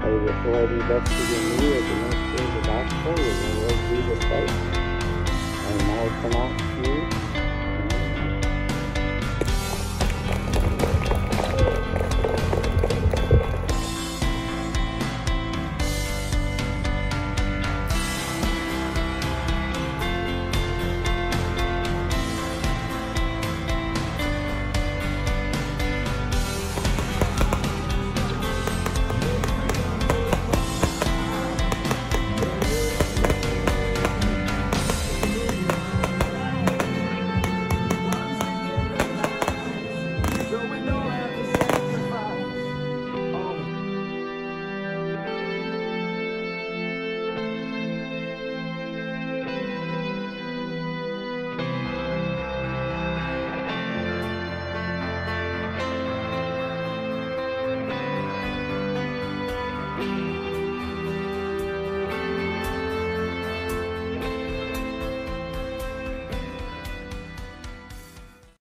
By the authority vested in me as the minister of the gospel of the Lord Jesus Christ, I now pronounce out.